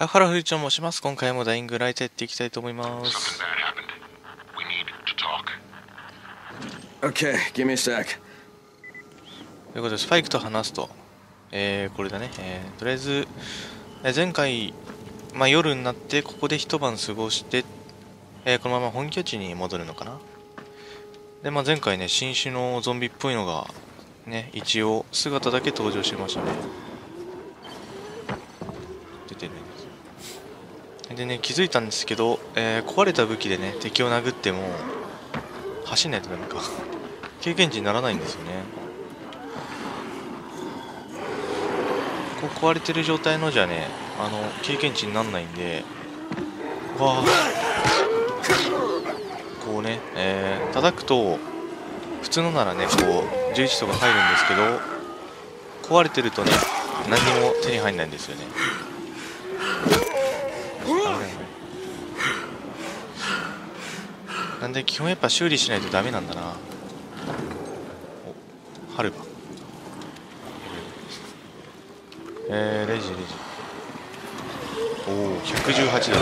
はい、ハラフルちゃん申します。今回もダイイングライトやっていきたいと思います。Okay, give me a sec. ということで、スパイクと話すと、えー、これだね、えー、とりあえず、えー前回、まあ、夜になって、ここで一晩過ごして、えーこのまま本拠地に戻るのかな。で、まあ、前回ね、新種のゾンビっぽいのが、ね、一応、姿だけ登場してましたね。出てるね。でね、気づいたんですけど、えー壊れた武器でね、敵を殴っても、走んないとダメか。経験値にならないんですよね。こう壊れてる状態のじゃねあの経験値になんないんでわあこうね、えー叩くと普通のならねこう11とか入るんですけど壊れてるとね何も手に入んないんですよね危ない危ないなんで基本やっぱ修理しないとダメなんだな。おハルバえー、レジレジ。おお118だ。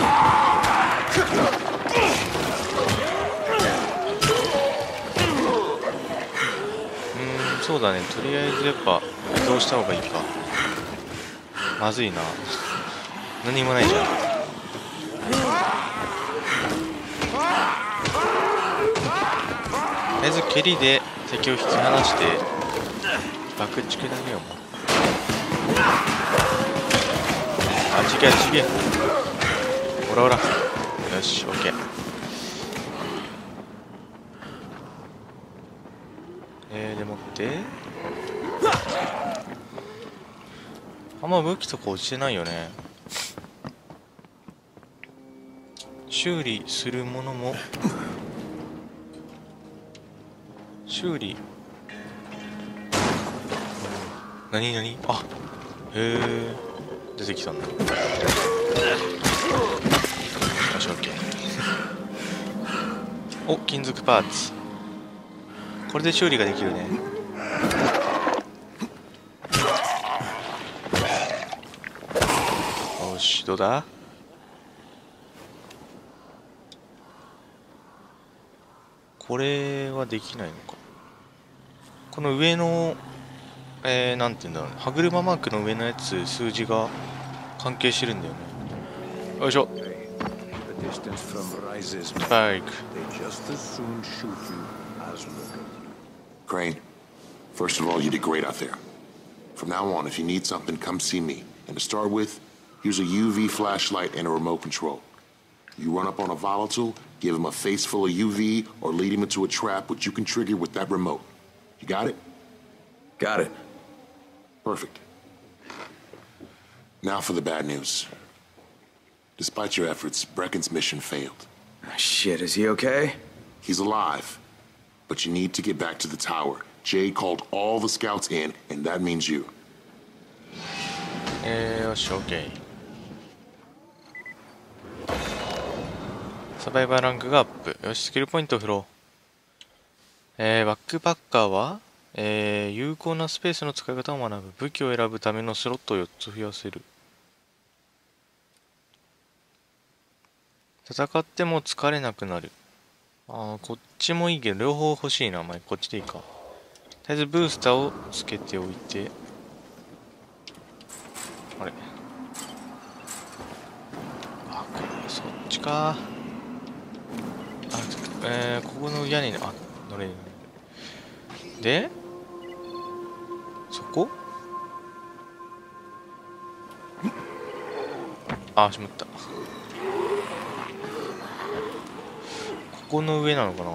うんそうだね。とりあえずやっぱ移動した方がいいか。まずいな。何もないじゃんとりあえず蹴りで敵を引き離して爆竹だねよもうあちげえちげえ。ほらほらよしオッケー。えー、でもって。あんま武器とか落ちてないよね。修理するものも。修理。何何？あへえ出てきたんだ。よし OK お金属パーツ。これで修理ができるね。よしどうだ？これはできないのか。この上のえー、なんて言うんだろうね歯車マークの上のやつ数字が関係してるんだよねよいしょ The distance from rises. スパイク They just as soon shoot you as look at you. Crane, first of all, you did great out there. From now on, if you need something, come see me. And to start with, here's a UV flashlight and a remote control. You run up on a volatile, give him a face full of UV, or lead him into a trap which you can trigger with that remote. You got it? Got it. Perfect. Now for the bad news. Despite your efforts, Brecken's mission failed. Shit, is he okay? He's alive. But you need to get back to the tower. Jade called all the scouts in, and that means you. えー、よし OK サバイバーランクがアップよしスキルポイントを振ろう えー、バックパッカーはえー、有効なスペースの使い方を学ぶ武器を選ぶためのスロットを4つ増やせる。戦っても疲れなくなる。あーこっちもいいけど両方欲しいなお前。こっちでいいか。とりあえずブースターをつけておいて。あれ。あこれそっちか。あえー、ここの屋根にあ乗れる。でそこ？ああしまった。ここの上なのかな？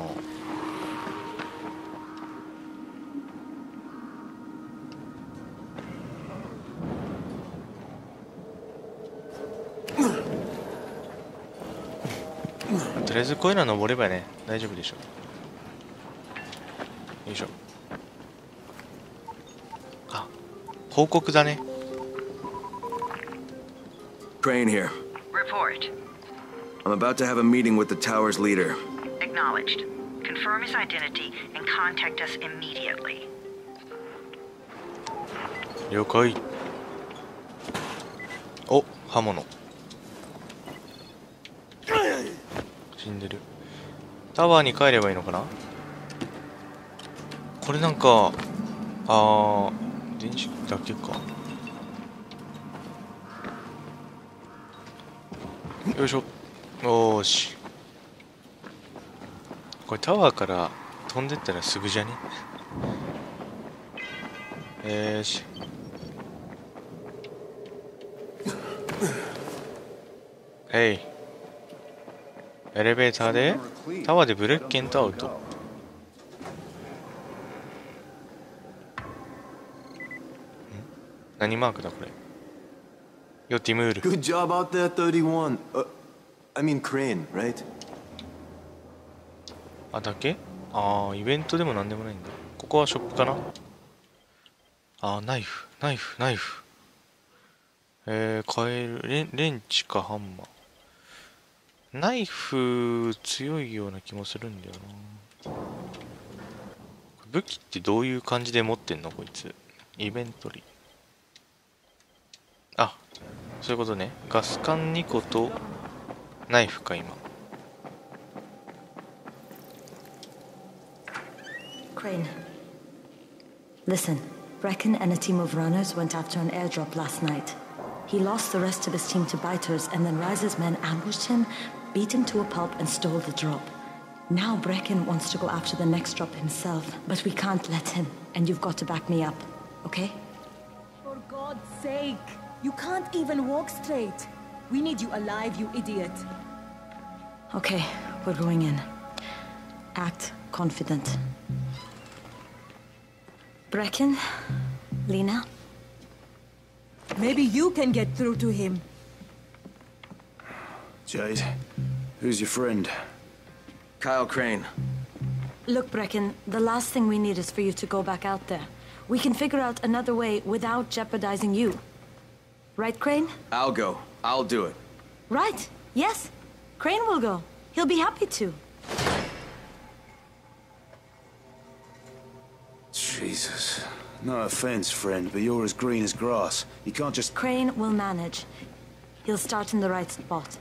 とりあえずこういうのは登ればね大丈夫でしょよ報告だね Crane here. Report. I'm about to have a meeting with the tower's leader. Acknowledged. Confirm his identity and contact us immediately. 了解お刃物死んでるタワーに帰ればいいのかなこれなんかあー電子だけか。よいしょ。おーし。これタワーから飛んでったらすぐじゃね？よーし。へいエレベーターで？タワーでブレッケンとアウト。何マークだこれ？よティムール。Good job out there, 31. Uh, I mean Crane, right? あだけ？ああイベントでもなんでもないんだ。ここはショップかな？あーナイフ。ナイフ。ナイフ。えー、買えるレンレンチかハンマー。ナイフ強いような気もするんだよな。武器ってどういう感じで持ってんの？こいつ。イベントリーあそういうことねガス管2個とナイフか今 Crane. Listen, Brecken and a team of runners went after an airdrop last night. He lost the rest of his team to biters, and then Rise's men ambushed him, beat him to a pulp, and stole the drop. Now Brecken wants to go after the next drop himself, but we can't let him, and you've got to back me up, okay? For God's sake! You can't even walk straight. We need you alive, you idiot. Okay, we're going in. Act confident. Brecken, Lena, Maybe you can get through to him. Jade, who's your friend? Kyle Crane. Look, Brecken, the last thing we need is for you to go back out there. We can figure out another way without jeopardizing you. Right, Crane? I'll go. I'll do it. Right. Yes. Crane will go. He'll be happy to. Jesus. No offense, friend, but you're as green as grass. You can't just... Crane will manage. He'll start in the right spot.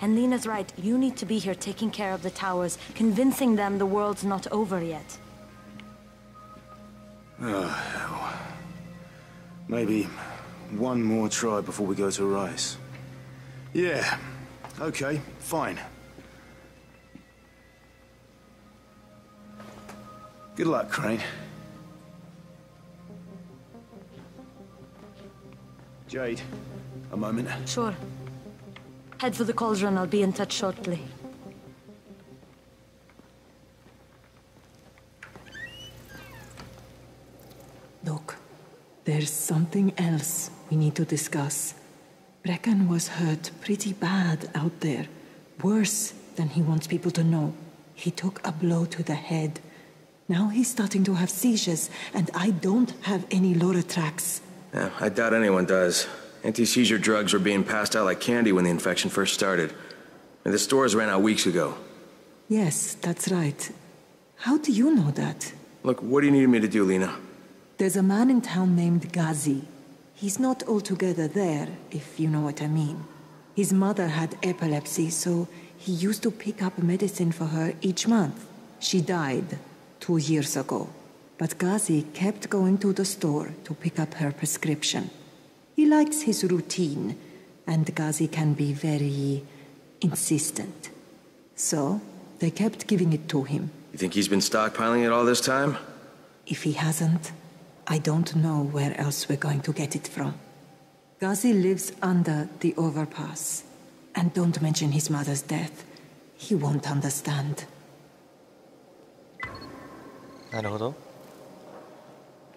And Lena's right, you need to be here taking care of the towers, convincing them the world's not over yet. Oh, hell. Maybe one more try before we go to Rice. Yeah. Okay, fine. Good luck, Crane. Jade, a moment. Sure. Head for the cauldron, I'll be in touch shortly. Look, there's something else we need to discuss. Brecken was hurt pretty bad out there. Worse than he wants people to know. He took a blow to the head. Now he's starting to have seizures, and I don't have any Loratrax. Yeah, I doubt anyone does. Anti-seizure drugs were being passed out like candy when the infection first started. And the stores ran out weeks ago. Yes, that's right. How do you know that? Look, what do you need me to do, Lena? There's a man in town named Ghazi. He's not altogether there, if you know what I mean. His mother had epilepsy, so he used to pick up medicine for her each month. She died two years ago. But Ghazi kept going to the store to pick up her prescription. He likes his routine, and Ghazi can be very insistent. So, they kept giving it to him. You think he's been stockpiling it all this time? If he hasn't, I don't know where else we're going to get it from. Ghazi lives under the overpass. And don't mention his mother's death. He won't understand. なるほど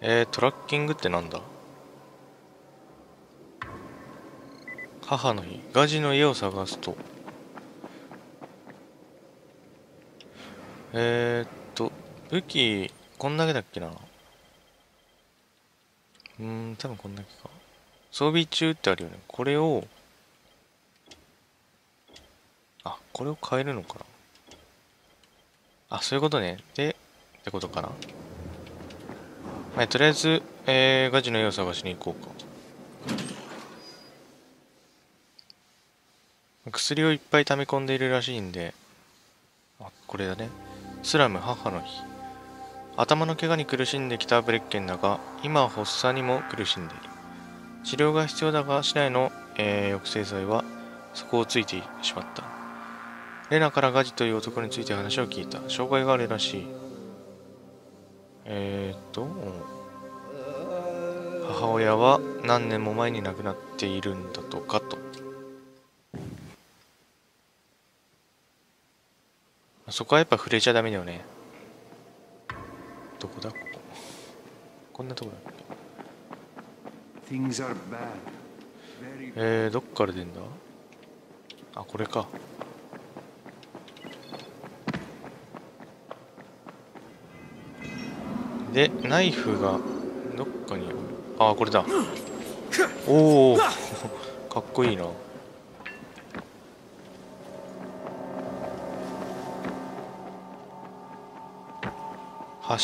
えー、トラッキングってなんだ母の日ガジの家を探すとえー、っと武器こんだけだっけなうーん多分こんだけか。装備中ってあるよね。これをあこれを変えるのかな。あそういうことね。でってことかな。はい、とりあえず、えー、ガジの絵を探しに行こうか。薬をいっぱい溜め込んでいるらしいんで、あこれだね。スラム母の日。頭の怪我に苦しんできたブレッケンだが今は発作にも苦しんでいる。治療が必要だが市内の、えー抑制剤はそこをついてしまった。レナからガジという男について話を聞いた。障害があるらしい。えー、っと母親は何年も前に亡くなっているんだとかと。そこはやっぱ触れちゃダメだよね。どこだ？こここんなとこだっけ？えー、どっから出んだ？あこれか。でナイフがどっかにある。あこれだ。おお かっこいいな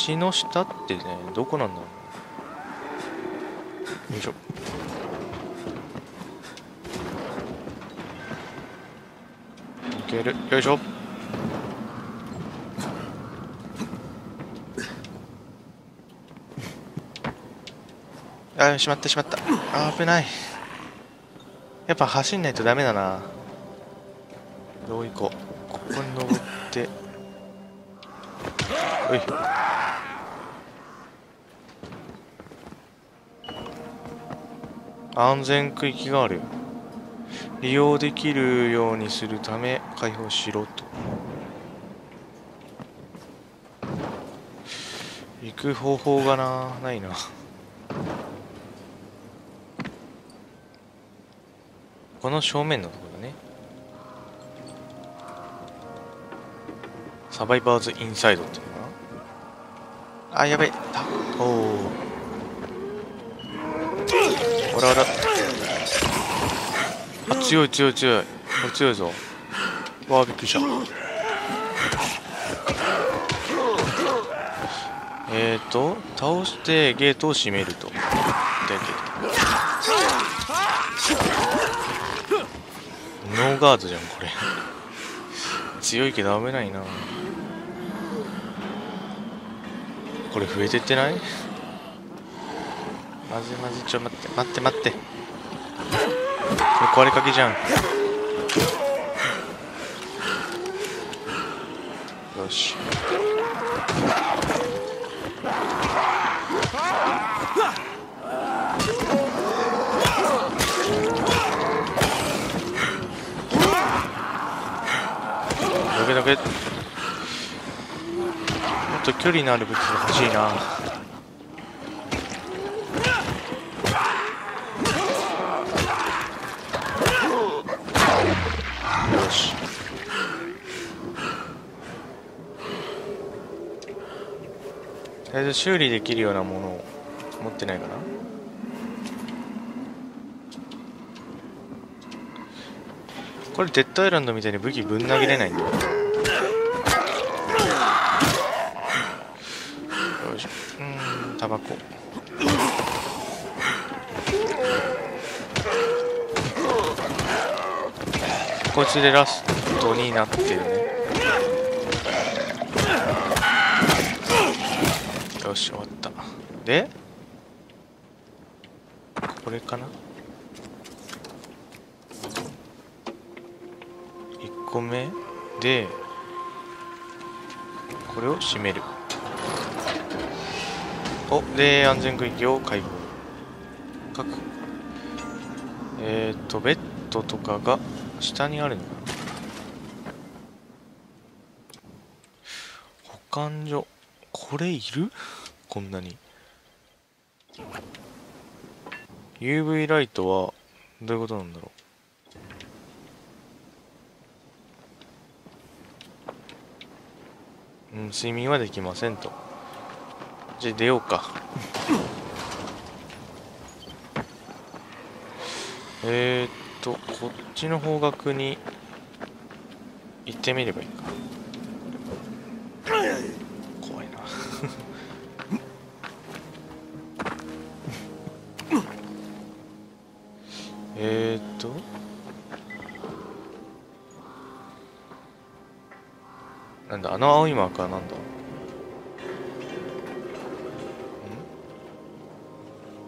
橋の下ってねどこなんだろうよいしょ。いける。よいしょ。あーしまったしまった。あ危ない。やっぱ走んないとダメだな。どういこう。ここに登って。おい。安全区域がある。利用できるようにするため開放しろと。行く方法がなないな。この正面のところだね。サバイバーズインサイドっていうのかな。あやべえおおらおら。あ強い強い強い。これ強いぞ。わあびっくりした。えーと倒してゲートを閉めると。でノーガードじゃんこれ。強いけど危ないな。これ増えてってない？まずいまずいちょ待って待って待って。これ壊れかけじゃん。よし。どけどけ。もっと距離のある武器が欲しいな。りあえず修理できるようなものを持ってないかな？これデッドアイランドみたいに武器ぶん投げれないんだ。よいしょ。うんタバコ。こいつでラストになってるね。し終わった。でこれかな？1個目？でこれを閉める。おで安全区域を開放確保えっ、ー、とベッドとかが下にあるのかな？保管所。これいる？こんなに。UV ライトはどういうことなんだろう。うん睡眠はできませんと。じゃあ出ようか。えー、っとこっちの方角に行ってみればいいか。と？なんだ？あの青いマークはなんだ。ん？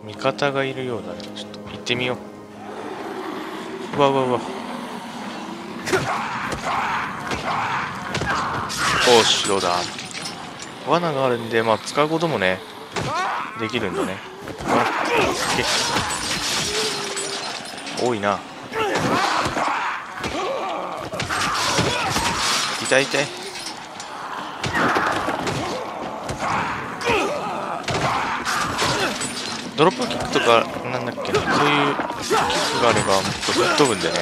味方がいるようだね。ちょっと行ってみよう。うわうわうわ。おしどうだ。罠があるんでまあ使うこともねできるんだね。あ多いな。痛い痛い。ドロップキックとかなんだっけそういうキックがあればもっと吹っ飛ぶんでね。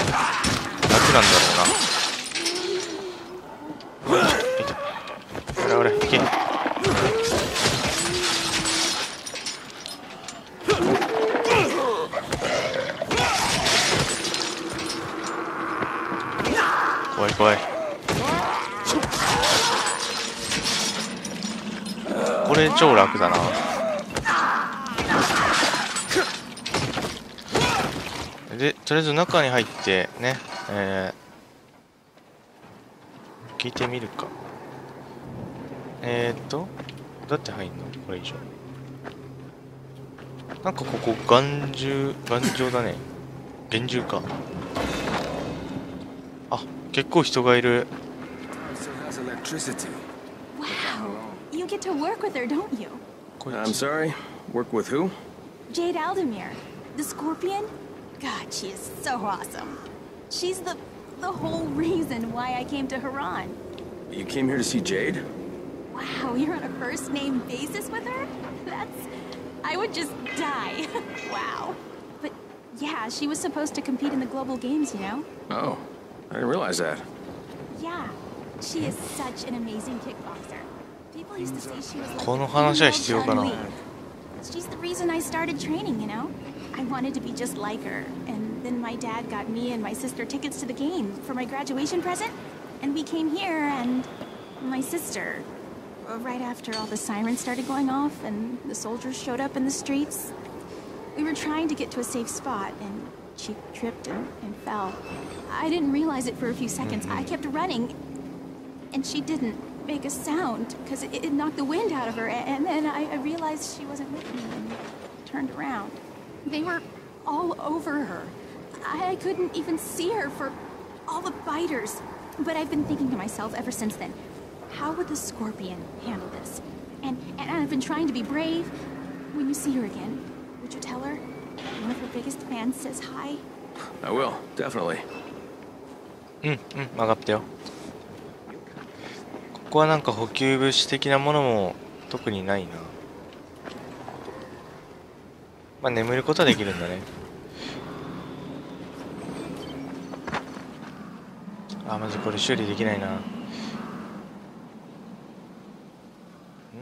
楽なんだろうな痛いほらほらいけ怖い怖いこれ超楽だな。でとりあえず中に入ってねえー、聞いてみるか。えー、っとどうやって入んの？これ以上。なんかここ頑重頑丈だね。厳重か。あ結構人がいる。You get to work with her, don't you? I'm sorry? Work with who? Jade Aldemir, the Scorpion. God, she is so awesome. She's the the whole reason why I came to Haran. You came here to see Jade? Wow, you're on a first name basis with her? That's I would just die. wow. But yeah, she was supposed to compete in the global games, you know? Oh, I didn't realize that. Yeah. She is such an amazing kickboxer. この話は必要かな Chun-Li. She's the reason I started training, you know? I wanted to be just like her. And then my dad got me and my sister tickets to the game for my graduation present. And we came here and my sister uh, right after all the sirens started going off and the soldiers showed up in the streets. We were trying to get to a safe spot and she tripped and, and fell. I didn't realize it for a few seconds. I kept running and she didn't make a sound because it, it, knocked the wind out of her. And then I, I realized she wasn't with me and turned around. They were all over her. I couldn't even see her for all the biters. But I've been thinking to myself ever since then, how would the scorpion handle this? And, and I've been trying to be brave. When you see her again, would you tell her? One of her biggest fans says hi. I will, definitely. 응, 응, 막 앞대요. ここはなんか補給物資的なものも特にないな。まあ眠ることはできるんだね。あまずこれ修理できないな。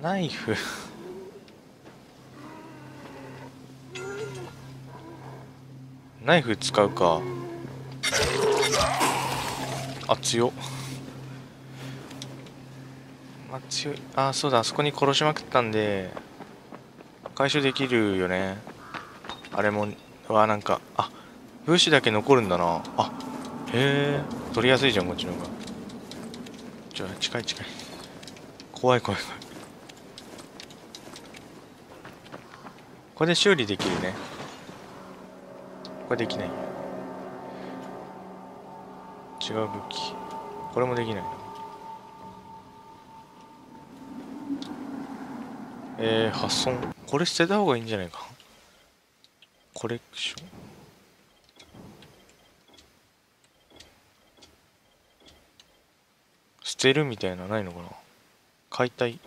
ナイフ。ナイフ使うか。あ強っ。まあ強い。あそうだあそこに殺しまくったんで回収できるよね。あれもはなんかあ武士だけ残るんだな。あへえ。取りやすいじゃんこっちの方が。ちょ近い近い。怖い怖い怖い。これで修理できるね。これできない。違う武器。これもできないな。えー、発送。これ捨てた方がいいんじゃないか？コレクション？捨てるみたいなないのかな？解体？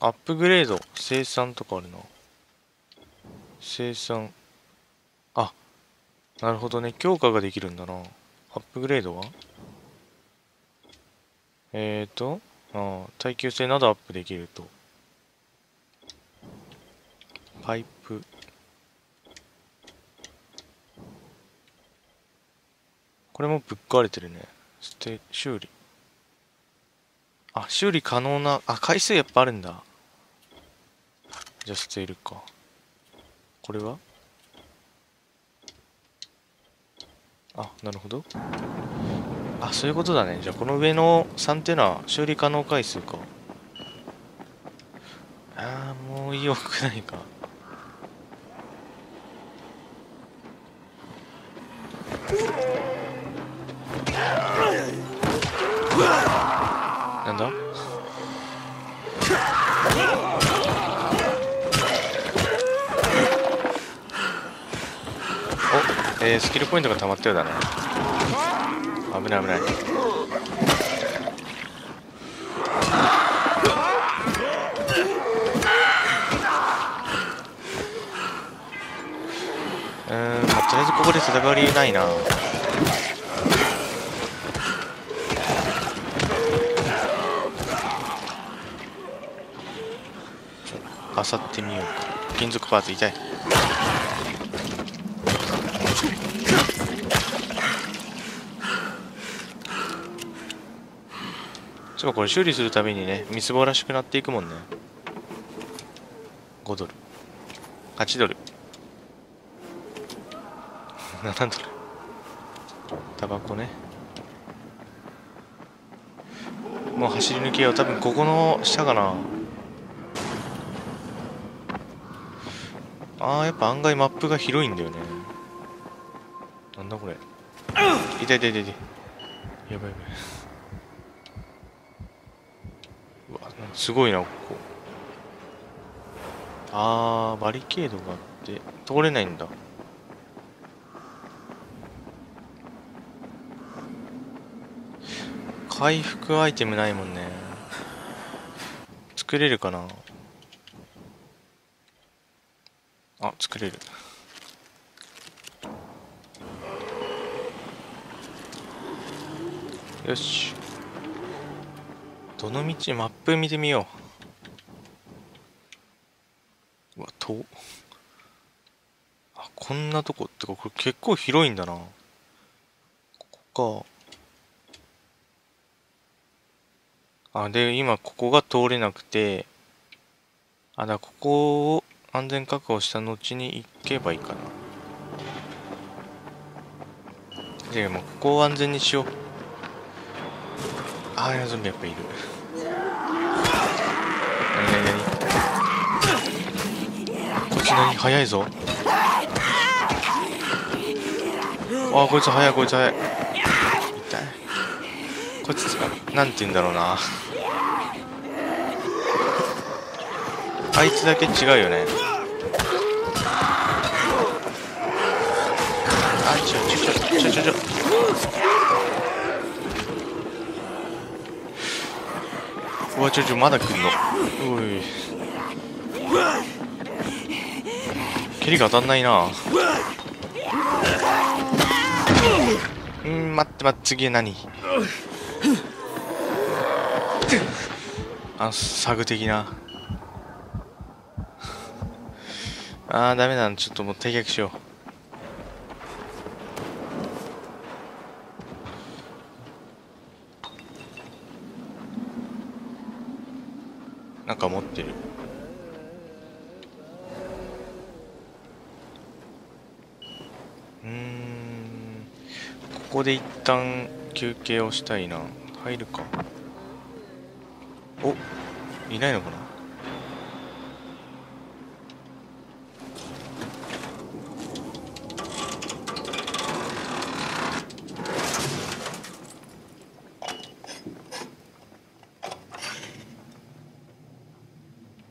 アップグレード？生産とかあるな生産？あなるほどね。強化ができるんだな。アップグレードは？えーと？ああ耐久性などアップできると。パイプ。これもぶっ壊れてるね。捨て修理。あ修理可能なあ回数やっぱあるんだ。じゃあ捨てるか。これは？あなるほど。あそういうことだね。じゃあこの上の3っていうのは修理可能回数か。ああもう良くないか。なんだ？おえー、スキルポイントが溜まったようだね。危ない危ない。うん、とりあえずここで戦いないな。あさってみようか。金属パーツ痛い。そうこれ修理するたびにねみすぼらしくなっていくもんね。5ドル。8ドル。7ドル。タバコね。もう走り抜けよう。多分ここの下かな。あーやっぱ案外マップが広いんだよね。なんだこれ。痛い痛い痛い痛い。やばいやばいうわすごいなここあーバリケードがあって通れないんだ。回復アイテムないもんね。作れるかな。あ作れる。よし。どの道マップ見てみよう。うわ遠あこんなとこってかこれ結構広いんだな。ここか。あで今ここが通れなくて。あだここを安全確保した後に行けばいいかな。じゃあもここを安全にしよう。ああやゾンビやっぱいる。何何何？こいつ何？速いぞ。ああこいつ速いこいつ速い。痛い。こいつなんて言うんだろうな。あいつだけ違うよね。あちょちょちょちょちょちょ。うわちょちょまだ来んの？おい。蹴りが当たんないな。うん待って待って次何？あサグ的な。あーダメだちょっともう退却しよう。なんか持ってる。うん。ここで一旦休憩をしたいな。入るか。おいないのかな？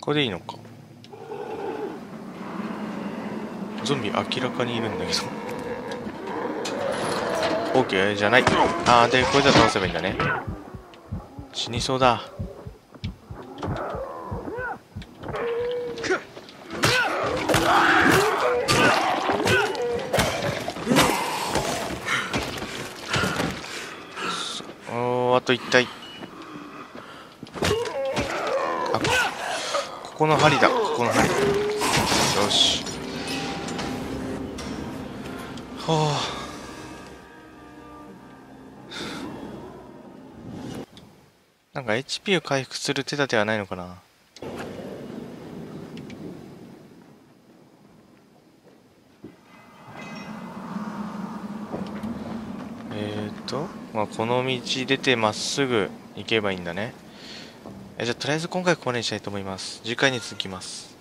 これでいいのか。ゾンビ明らかにいるんだけど。OK じゃない。あーでこれじゃ倒せばいいんだね。死にそうだ。あと1体あこここの針だ。ここの針。よし。はあ。なんか HP を回復する手立てはないのかな。えー、と、まあ、この道出てまっすぐ行けばいいんだね。えじゃあとりあえず今回ここまでにしたいと思います。次回に続きます。